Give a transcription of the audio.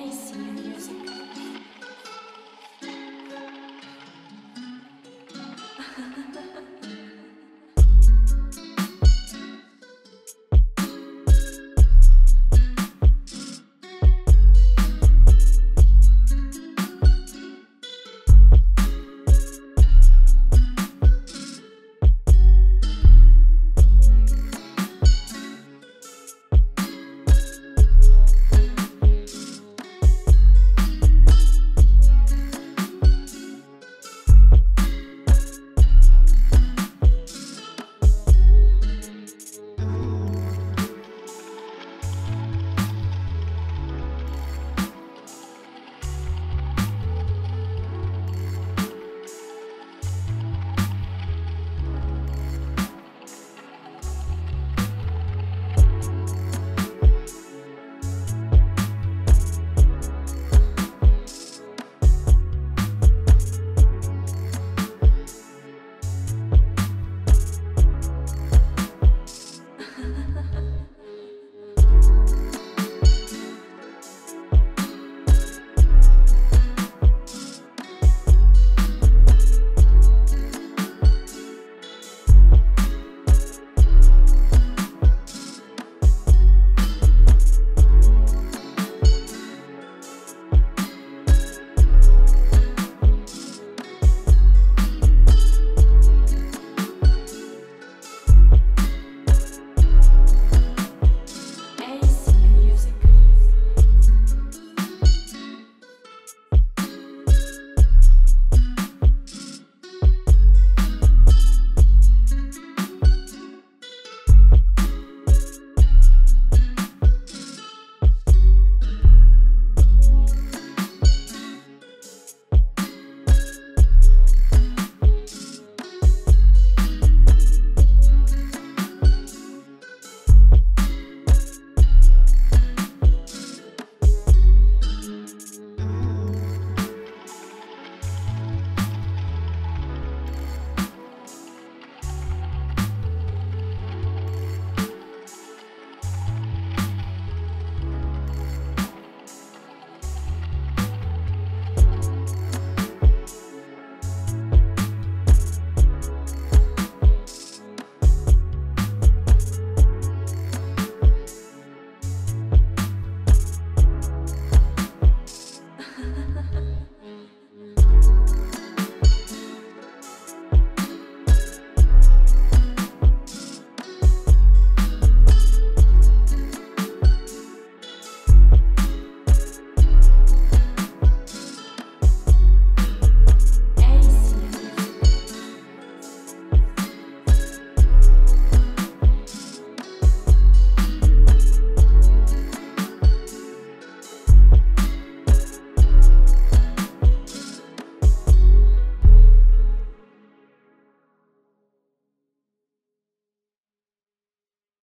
face you.